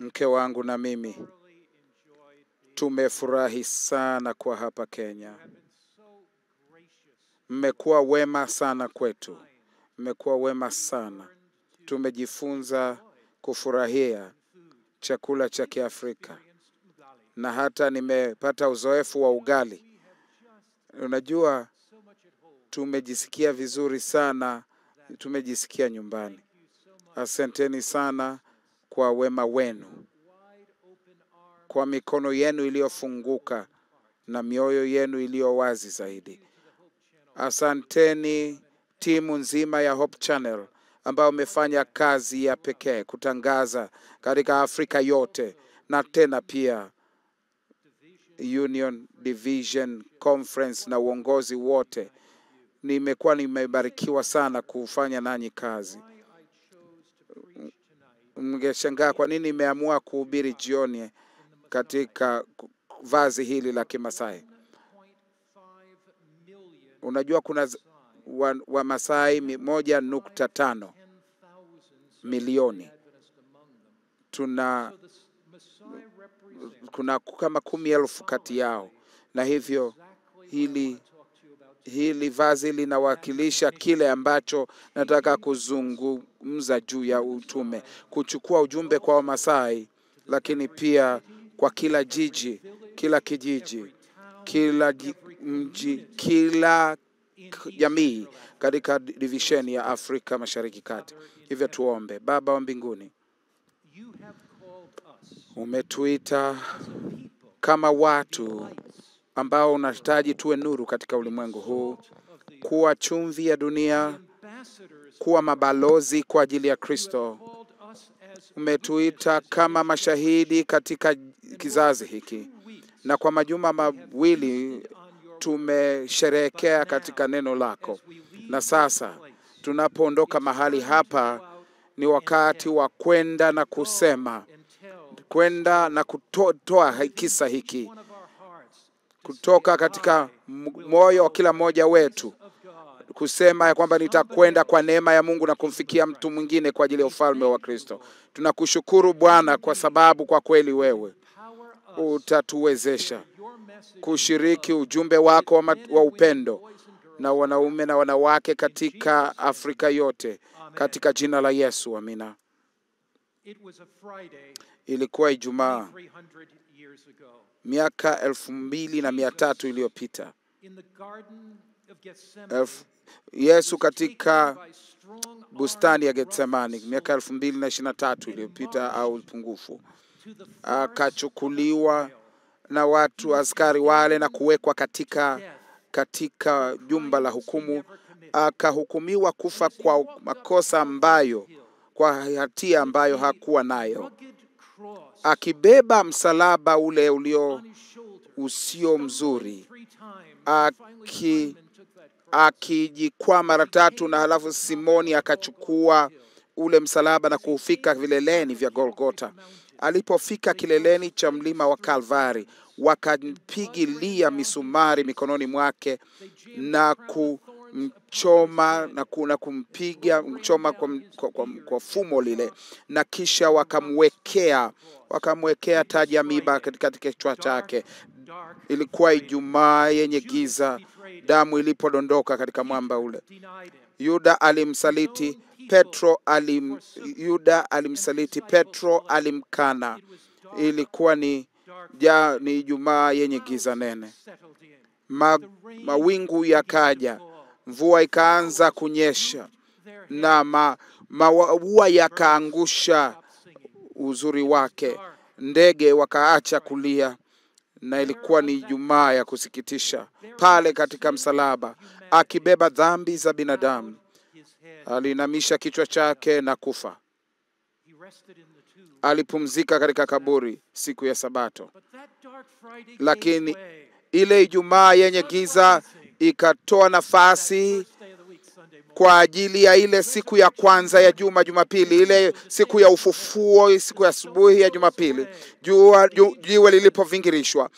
Mke wangu na mimi tumefurahi sana kwa hapa Kenya. Mmekuwa wema sana kwetu, mmekuwa wema sana. Tumejifunza kufurahia chakula cha Kiafrika na hata nimepata uzoefu wa ugali. Unajua, tumejisikia vizuri sana, tumejisikia nyumbani. Asanteni sana kwa wema wenu, kwa mikono yenu iliyofunguka na mioyo yenu iliyo wazi zaidi. Asanteni timu nzima ya Hope Channel ambao umefanya kazi ya pekee kutangaza katika Afrika yote na tena pia Union Division Conference na uongozi wote. Nimekuwa nimebarikiwa sana kufanya nanyi kazi. Mngeshangaa kwa nini nimeamua kuhubiri jioni katika vazi hili la Kimasai. 1.5 million Unajua kuna wa, wa Masai moja nukta tano milioni. Tuna kuna kama kumi elfu kati yao, na hivyo hili hili vazi linawakilisha kile ambacho nataka kuzungumza juu ya utume, kuchukua ujumbe kwa Wamasai, lakini pia kwa kila jiji, kila kijiji, kila mji, kila jamii katika divisheni ya Afrika Mashariki Kati. Hivyo tuombe. Baba wa mbinguni, umetuita kama watu ambao unahitaji tuwe nuru katika ulimwengu huu, kuwa chumvi ya dunia, kuwa mabalozi kwa ajili ya Kristo. Umetuita kama mashahidi katika kizazi hiki, na kwa majuma mawili tumesherehekea katika neno lako, na sasa tunapoondoka mahali hapa ni wakati wa kwenda na kusema, kwenda na kutoa kisa hiki kutoka katika moyo wa kila mmoja wetu kusema ya kwamba nitakwenda kwa neema ya Mungu na kumfikia mtu mwingine kwa ajili ya ufalme wa Kristo. Tunakushukuru Bwana kwa sababu kwa kweli wewe utatuwezesha kushiriki ujumbe wako wa, upendo na wanaume na wanawake katika Afrika yote. Katika jina la Yesu, amina. Ilikuwa Ijumaa 300 years ago miaka elfu mbili na mia tatu iliyopita. Yesu katika bustani ya Getsemani miaka elfu mbili na ishirini na tatu iliyopita au pungufu, akachukuliwa na watu askari wale na kuwekwa katika katika jumba la hukumu, akahukumiwa kufa kwa makosa ambayo kwa hatia ambayo hakuwa nayo, akibeba msalaba ule ulio usio mzuri, aki akijikwaa mara tatu, na halafu Simoni akachukua ule msalaba na kuufika vileleni vya Golgota. Alipofika kileleni cha mlima wa Kalvari, wakampigilia misumari mikononi mwake na kumchoma na, ku, na kumpiga mchoma kwa, kwa, kwa, kwa fumo lile, na kisha wakamwekea wakamwekea taji ya miba katika kichwa chake. Ilikuwa Ijumaa yenye giza, damu ilipodondoka katika mwamba ule. Yuda alimsaliti Petro, alim, Yuda alimsaliti Petro, alimkana. Ilikuwa ni ja, ni Ijumaa yenye giza nene. Ma, mawingu yakaja, mvua ikaanza kunyesha. na ma, maua yakaangusha uzuri wake, ndege wakaacha kulia, na ilikuwa ni Ijumaa ya kusikitisha. Pale katika msalaba, akibeba dhambi za binadamu. Aliinamisha kichwa chake na kufa. Alipumzika katika kaburi siku ya Sabato, lakini ile Ijumaa yenye giza ikatoa nafasi kwa ajili ya ile siku ya kwanza ya juma, Jumapili, ile siku ya ufufuo, siku ya asubuhi ya Jumapili, jua jiwe lilipovingirishwa,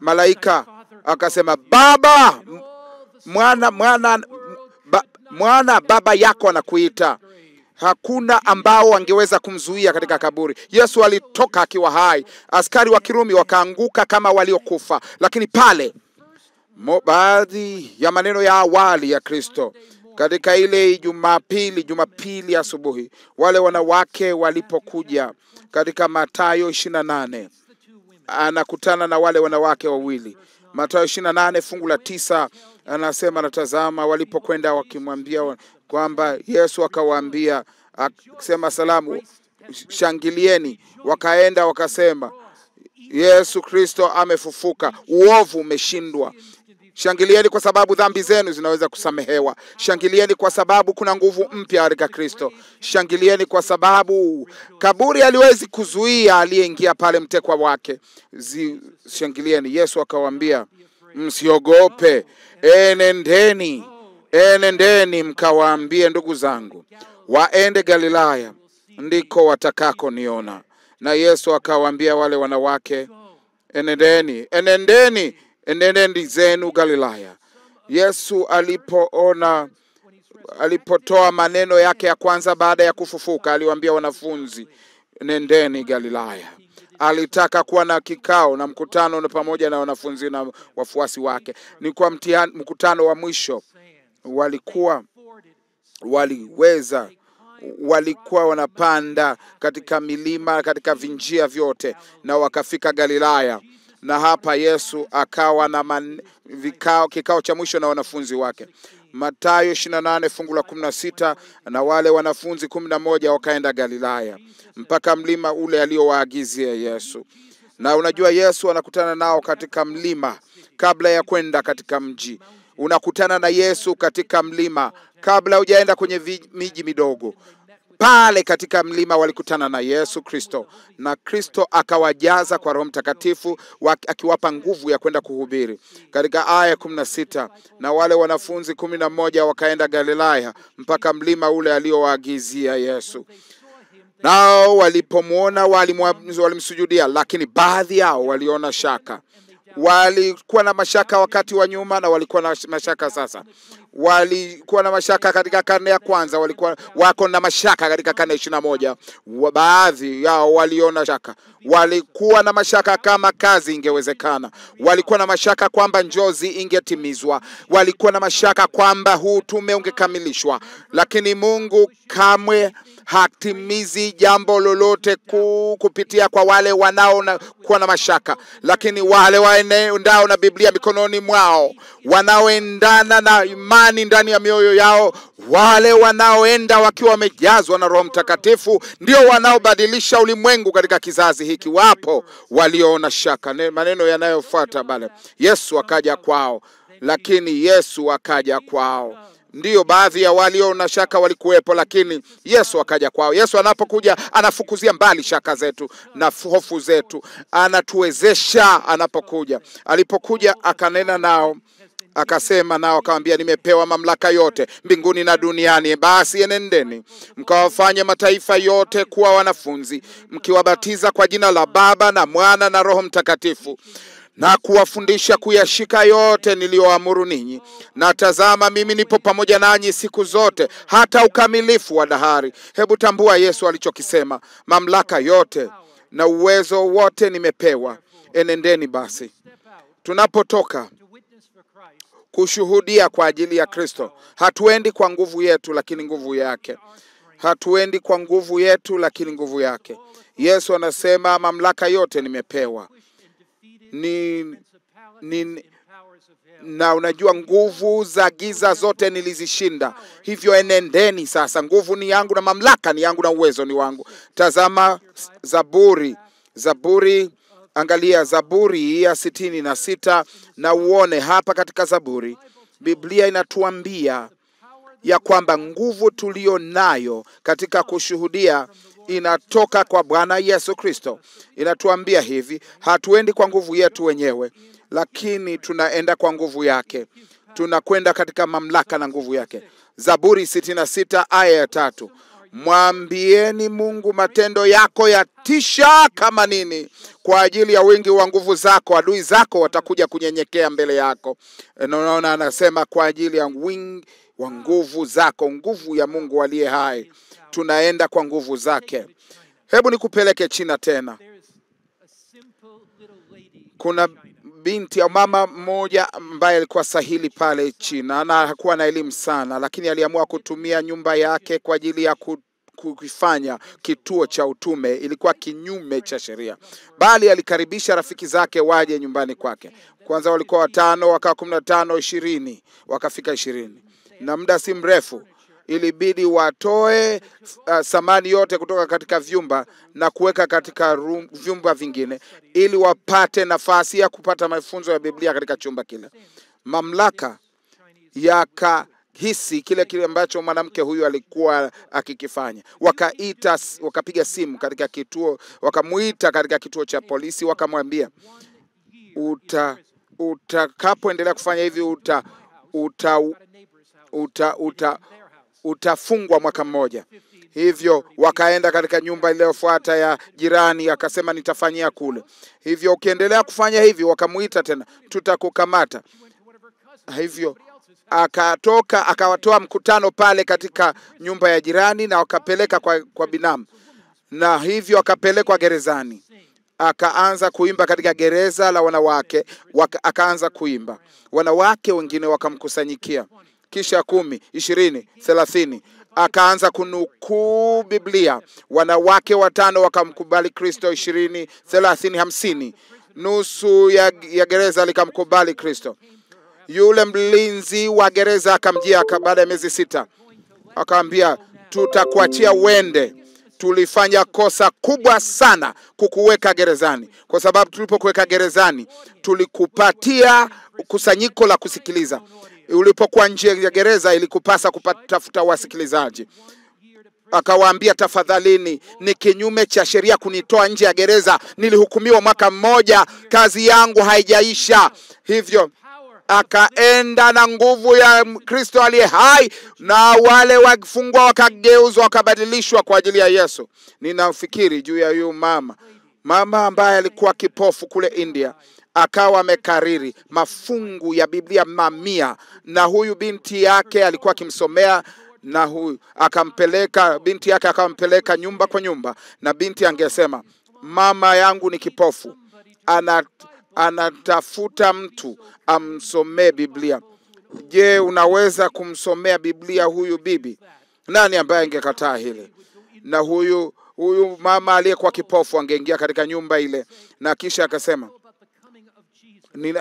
malaika akasema, Baba, mwana mwana mwana baba yako anakuita. Hakuna ambao wangeweza kumzuia katika kaburi. Yesu alitoka akiwa hai, askari wa Kirumi wakaanguka kama waliokufa, lakini pale baadhi ya maneno ya awali ya Kristo katika ile Jumapili, Jumapili asubuhi, wale wanawake walipokuja katika Mathayo 28 anakutana na wale wanawake wawili. Mathayo 28 fungu la tisa anasema, natazama walipokwenda wakimwambia kwamba Yesu akawaambia akisema, salamu, shangilieni. Wakaenda wakasema, Yesu Kristo amefufuka, uovu umeshindwa. Shangilieni kwa sababu dhambi zenu zinaweza kusamehewa. Shangilieni kwa sababu kuna nguvu mpya katika Kristo. Shangilieni kwa sababu kaburi haliwezi kuzuia aliyeingia pale mtekwa wake. Zi, shangilieni. Yesu akawaambia, msiogope, enendeni, enendeni mkawaambie ndugu zangu waende Galilaya, ndiko watakako niona. Na Yesu akawaambia wale wanawake, enendeni, enendeni, enendeni zenu Galilaya. Yesu alipoona alipotoa maneno yake ya kwanza baada ya kufufuka, aliwaambia wanafunzi, nendeni Galilaya. Alitaka kuwa na kikao na mkutano na pamoja na wanafunzi na wafuasi wake. Ni kwa mtihani, mkutano wa mwisho walikuwa waliweza walikuwa wanapanda katika milima katika vinjia vyote na wakafika Galilaya, na hapa Yesu akawa na man, vikao, kikao cha mwisho na wanafunzi wake. Mathayo 28 fungu la 16, na wale wanafunzi kumi na moja wakaenda Galilaya mpaka mlima ule aliyowaagizia Yesu. Na unajua Yesu anakutana nao katika mlima kabla ya kwenda katika mji. Unakutana na Yesu katika mlima kabla hujaenda kwenye miji midogo. Pale katika mlima walikutana na Yesu Kristo, na Kristo akawajaza kwa Roho Mtakatifu akiwapa nguvu ya kwenda kuhubiri. Katika aya kumi na sita na wale wanafunzi kumi na moja wakaenda Galilaya mpaka mlima ule aliowaagizia Yesu. Nao walipomwona walimsujudia, lakini baadhi yao waliona shaka. Walikuwa na mashaka wakati wa nyuma na walikuwa na mashaka sasa. Walikuwa na mashaka katika karne ya kwanza, walikuwa wako na mashaka katika karne ya ishirini na moja. Baadhi yao waliona shaka, walikuwa na mashaka kama kazi ingewezekana, walikuwa na mashaka kwamba njozi ingetimizwa, walikuwa na mashaka kwamba huu tume ungekamilishwa, lakini Mungu kamwe hatimizi jambo lolote kuu kupitia kwa wale wanao na, mashaka, lakini wale waendao na Biblia mikononi mwao, wanaoendana na imani ndani ya mioyo yao, wale wanaoenda wakiwa wamejazwa na Roho Mtakatifu, ndio wanaobadilisha ulimwengu katika kizazi hiki. Wapo walioona shaka. Ne- Maneno yanayofuata bale, Yesu akaja kwao, lakini Yesu akaja kwao Ndiyo, baadhi ya walio na shaka walikuwepo, lakini Yesu akaja kwao. Yesu anapokuja anafukuzia mbali shaka zetu na hofu zetu, anatuwezesha anapokuja. Alipokuja akanena nao akasema nao akawambia, nimepewa mamlaka yote mbinguni na duniani. Basi enendeni mkawafanye mataifa yote kuwa wanafunzi, mkiwabatiza kwa jina la Baba na Mwana na Roho Mtakatifu na kuwafundisha kuyashika yote niliyoamuru ninyi, na tazama, mimi nipo pamoja nanyi siku zote hata ukamilifu wa dahari. Hebu tambua Yesu alichokisema, mamlaka yote na uwezo wote nimepewa. Enendeni basi. Tunapotoka kushuhudia kwa ajili ya Kristo, hatuendi kwa nguvu yetu, lakini nguvu yake. Hatuendi kwa nguvu yetu, lakini nguvu yake. Yesu anasema mamlaka yote nimepewa ni, ni, na unajua nguvu za giza zote nilizishinda. Hivyo enendeni sasa, nguvu ni yangu na mamlaka ni yangu na uwezo ni wangu. Tazama Zaburi, Zaburi, angalia Zaburi ya sitini na sita na uone hapa katika Zaburi, Biblia inatuambia ya kwamba nguvu tuliyo nayo katika kushuhudia inatoka kwa Bwana Yesu Kristo. Inatuambia hivi, hatuendi kwa nguvu yetu wenyewe, lakini tunaenda kwa nguvu yake. tunakwenda katika mamlaka na nguvu yake. Zaburi 66 aya ya tatu. Mwambieni Mungu matendo yako yatisha kama nini. Kwa ajili ya wingi wa nguvu zako adui zako watakuja kunyenyekea mbele yako. Naona Unaona, anasema kwa ajili ya wingi wa nguvu zako, nguvu ya Mungu aliye hai, tunaenda kwa nguvu zake. Hebu nikupeleke China tena. Kuna binti au mama mmoja ambaye alikuwa sahili pale China na hakuwa na elimu sana, lakini aliamua kutumia nyumba yake kwa ajili ya ku kukifanya kituo cha utume. Ilikuwa kinyume cha sheria, bali alikaribisha rafiki zake waje nyumbani kwake. Kwanza walikuwa watano, wakawa kumi na tano, ishirini, wakafika ishirini, na muda si mrefu ilibidi watoe uh, samani yote kutoka katika vyumba na kuweka katika room, vyumba vingine ili wapate nafasi ya kupata mafunzo ya Biblia katika chumba kile. Mamlaka yakahisi kile kile ambacho mwanamke huyu alikuwa akikifanya, wakaita, wakapiga simu katika kituo, wakamuita katika kituo cha polisi, wakamwambia uta utakapoendelea kufanya hivi uta uta uta, uta, utafungwa mwaka mmoja. Hivyo wakaenda katika nyumba iliyofuata ya jirani, akasema nitafanyia kule. Hivyo ukiendelea kufanya hivi, wakamuita tena, tutakukamata. Hivyo akatoka akawatoa mkutano pale katika nyumba ya jirani na wakapeleka kwa, kwa binamu, na hivyo akapelekwa gerezani akaanza kuimba katika gereza la wanawake waka, akaanza kuimba, wanawake wengine wakamkusanyikia, kisha kumi, ishirini, thelathini, akaanza kunukuu Biblia. Wanawake watano wakamkubali Kristo, ishirini, thelathini, hamsini, nusu ya, ya gereza likamkubali Kristo. Yule mlinzi wa gereza akamjia aka- baada ya miezi sita, akaambia tutakuachia wende tulifanya kosa kubwa sana kukuweka gerezani, kwa sababu tulipokuweka gerezani tulikupatia kusanyiko la kusikiliza. Ulipokuwa nje ya gereza, ilikupasa kutafuta wasikilizaji. Akawaambia, tafadhalini, ni kinyume cha sheria kunitoa nje ya gereza. Nilihukumiwa mwaka mmoja, kazi yangu haijaisha. Hivyo akaenda na nguvu ya Kristo aliye hai, na wale wafungwa wakageuzwa wakabadilishwa kwa ajili ya Yesu. Ninafikiri juu ya huyu mama, mama ambaye alikuwa kipofu kule India, akawa amekariri mafungu ya Biblia mamia, na huyu binti yake alikuwa akimsomea na huyu akampeleka binti yake akampeleka nyumba kwa nyumba, na binti angesema mama yangu ni kipofu, ana anatafuta mtu amsomee Biblia. Je, unaweza kumsomea Biblia huyu bibi? Nani ambaye angekataa hili? Na huyu huyu mama aliyekuwa kipofu angeingia katika nyumba ile, na kisha akasema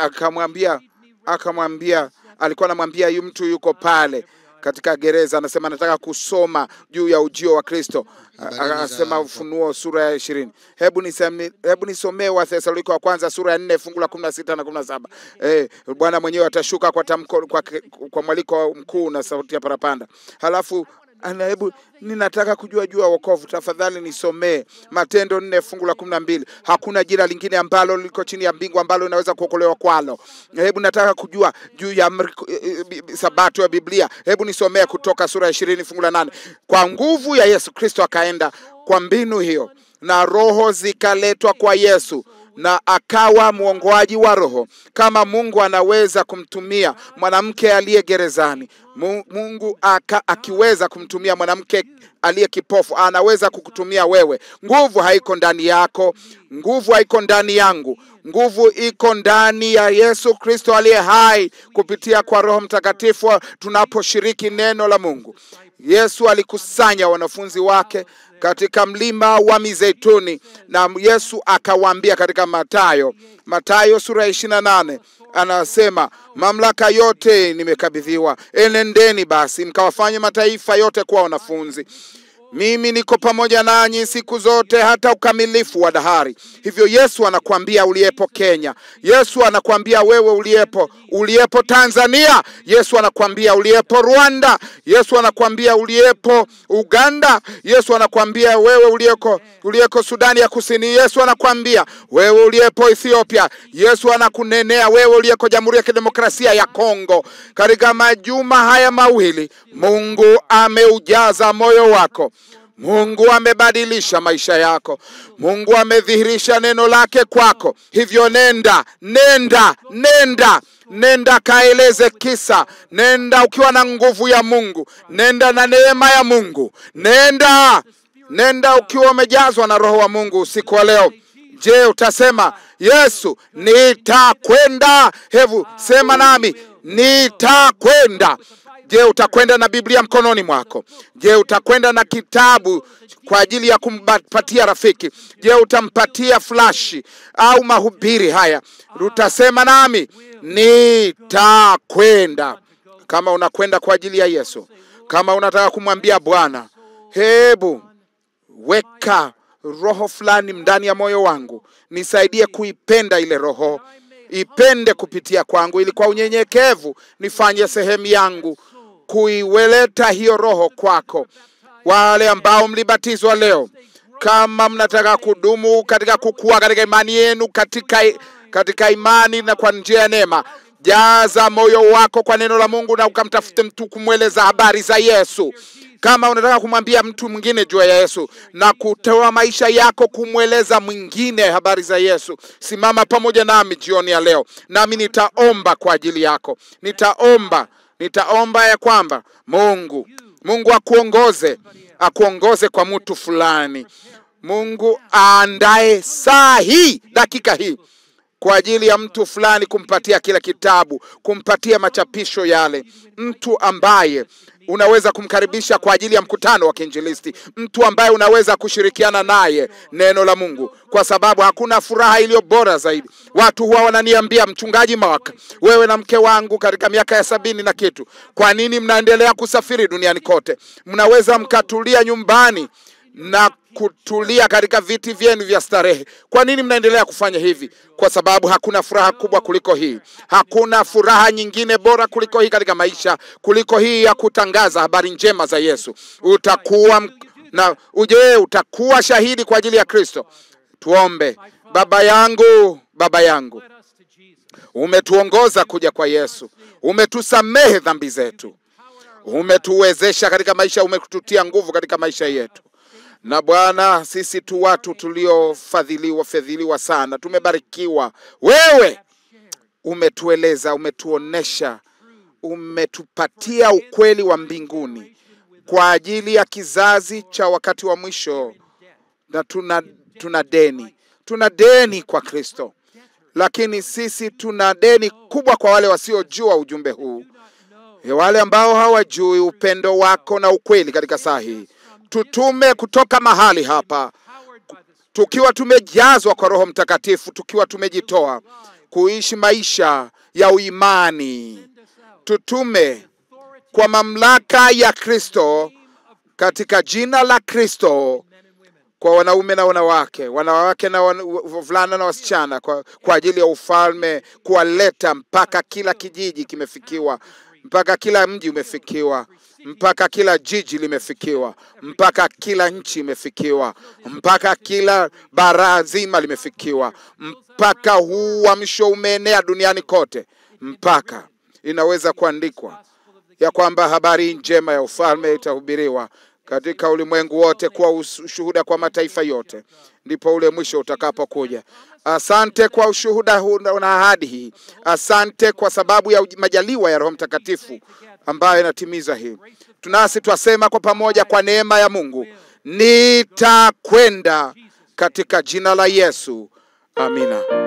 akamwambia akamwambia, alikuwa anamwambia yu mtu yuko pale katika gereza, anasema anataka kusoma juu ya ujio wa Kristo. Anasema Ufunuo sura ya ishirini. Hebu niseme, hebu nisomee Wathesalonike wa kwanza sura ya nne fungu la kumi na sita na kumi na saba. Eh, Bwana mwenyewe atashuka kwa tamko, kwa, kwa mwaliko mkuu na sauti ya parapanda. Halafu ana hebu ninataka kujua juu ya wokovu, tafadhali nisomee Matendo nne fungu la kumi na mbili. Hakuna jina lingine ambalo liko chini ya mbingu ambalo inaweza kuokolewa kwalo. Hebu nataka kujua juu ya eh, eh, sabato ya Biblia. Hebu nisomee Kutoka sura ya ishirini fungu la nane. Kwa nguvu ya Yesu Kristo akaenda kwa mbinu hiyo, na roho zikaletwa kwa Yesu na akawa mwongoaji wa roho. Kama Mungu anaweza kumtumia mwanamke aliye gerezani, Mungu aka, akiweza kumtumia mwanamke aliye kipofu, anaweza kukutumia wewe. Nguvu haiko ndani yako, nguvu haiko ndani yangu, nguvu iko ndani ya Yesu Kristo aliye hai, kupitia kwa Roho Mtakatifu tunaposhiriki neno la Mungu. Yesu alikusanya wanafunzi wake katika mlima wa Mizeituni, na Yesu akawaambia katika Matayo, Matayo sura ya ishirini na nane anasema mamlaka yote nimekabidhiwa, enendeni basi mkawafanye mataifa yote kuwa wanafunzi. mimi niko pamoja nanyi siku zote hata ukamilifu wa dahari. Hivyo Yesu anakuambia uliyepo Kenya, Yesu anakuambia wewe uliyepo uliyepo Tanzania, Yesu anakuambia uliyepo Rwanda, Yesu anakuambia uliyepo Uganda, Yesu anakuambia wewe uliyeko uliyeko Sudani ya Kusini, Yesu anakuambia wewe uliyepo Ethiopia, Yesu anakunenea wewe uliyeko Jamhuri ya Kidemokrasia ya Kongo. Katika majuma haya mawili Mungu ameujaza moyo wako. Mungu amebadilisha maisha yako. Mungu amedhihirisha neno lake kwako. Hivyo nenda, nenda, nenda, nenda kaeleze kisa. Nenda ukiwa na nguvu ya Mungu, nenda na neema ya Mungu, nenda, nenda ukiwa umejazwa na Roho wa Mungu usiku wa leo. Je, utasema Yesu, nitakwenda? Hebu sema nami, nitakwenda. Je, utakwenda na Biblia mkononi mwako? Je, utakwenda na kitabu kwa ajili ya kumpatia rafiki? Je, utampatia flashi au mahubiri haya? Utasema nami, nitakwenda. Kama unakwenda kwa ajili ya Yesu, kama unataka kumwambia Bwana, hebu weka roho fulani ndani ya moyo wangu, nisaidie kuipenda ile roho, ipende kupitia kwangu, ili kwa unyenyekevu nifanye sehemu yangu kuiweleta hiyo roho kwako. Wale ambao mlibatizwa leo, kama mnataka kudumu katika kukua katika imani yenu, katika, katika imani na kwa njia ya neema, jaza moyo wako kwa neno la Mungu na ukamtafute mtu kumweleza habari za Yesu. Kama unataka kumwambia mtu mwingine juu ya Yesu na kutoa maisha yako kumweleza mwingine habari za Yesu, simama pamoja nami jioni ya leo, nami nitaomba kwa ajili yako. Nitaomba, nitaomba ya kwamba Mungu, Mungu akuongoze, akuongoze kwa mtu fulani. Mungu aandae saa hii, dakika hii kwa ajili ya mtu fulani, kumpatia kila kitabu, kumpatia machapisho yale, mtu ambaye unaweza kumkaribisha kwa ajili ya mkutano wa kiinjilisti, mtu ambaye unaweza kushirikiana naye neno la Mungu, kwa sababu hakuna furaha iliyo bora zaidi. Watu huwa wananiambia, mchungaji Mawaka, wewe na mke wangu katika miaka ya sabini na kitu, kwa nini mnaendelea kusafiri duniani kote? Mnaweza mkatulia nyumbani na kutulia katika viti vyenu vya starehe. Kwa nini mnaendelea kufanya hivi? Kwa sababu hakuna furaha kubwa kuliko hii. Hakuna furaha nyingine bora kuliko hii katika maisha, kuliko hii ya kutangaza habari njema za Yesu. Utakuwa na uje, utakuwa shahidi kwa ajili ya Kristo. Tuombe. Baba yangu, Baba yangu, umetuongoza kuja kwa Yesu, umetusamehe dhambi zetu, umetuwezesha katika maisha, umetutia nguvu katika maisha yetu na Bwana, sisi tu watu tuliofadhiliwa fadhiliwa sana, tumebarikiwa. Wewe umetueleza, umetuonesha, umetupatia ukweli wa mbinguni kwa ajili ya kizazi cha wakati wa mwisho, na tuna, tuna deni, tuna deni kwa Kristo, lakini sisi tuna deni kubwa kwa wale wasiojua ujumbe huu, wale ambao hawajui upendo wako na ukweli katika saa hii tutume kutoka mahali hapa tukiwa tumejazwa kwa Roho Mtakatifu, tukiwa tumejitoa kuishi maisha ya uimani. Tutume kwa mamlaka ya Kristo, katika jina la Kristo, kwa wanaume na wanawake, wanawake na wavulana na wasichana, kwa, kwa ajili ya ufalme, kuwaleta mpaka kila kijiji kimefikiwa, mpaka kila mji umefikiwa mpaka kila jiji limefikiwa, mpaka kila nchi imefikiwa, mpaka kila bara zima limefikiwa, mpaka huu uamsho umeenea duniani kote, mpaka inaweza kuandikwa ya kwamba habari njema ya ufalme itahubiriwa katika ulimwengu wote kuwa ushuhuda kwa mataifa yote, ndipo ule mwisho utakapokuja. Asante kwa ushuhuda huu na ahadi hii. Asante kwa sababu ya majaliwa ya Roho Mtakatifu ambayo inatimiza hii. Tunasi twasema kwa pamoja, kwa neema ya Mungu, nitakwenda katika jina la Yesu. Amina.